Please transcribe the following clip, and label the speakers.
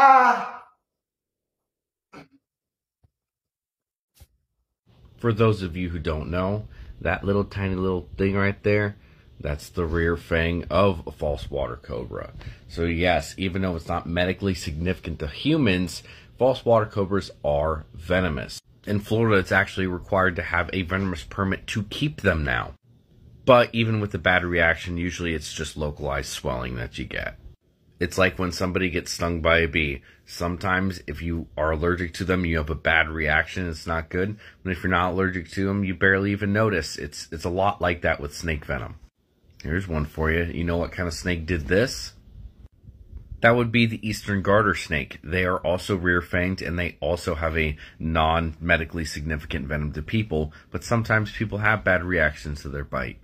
Speaker 1: Ah!
Speaker 2: For those of you who don't know, that little tiny little thing right there, that's the rear fang of a false water cobra. So yes, even though it's not medically significant to humans, false water cobras are venomous. In Florida, it's actually required to have a venomous permit to keep them now. But even with the bad reaction, usually it's just localized swelling that you get. It's like when somebody gets stung by a bee. Sometimes, if you are allergic to them, you have a bad reaction. It's not good. But if you're not allergic to them, you barely even notice. It's it's a lot like that with snake venom. Here's one for you. You know what kind of snake did this? That would be the eastern garter snake. They are also rear fanged and they also have a non medically significant venom to people, but sometimes people have bad reactions to their bite.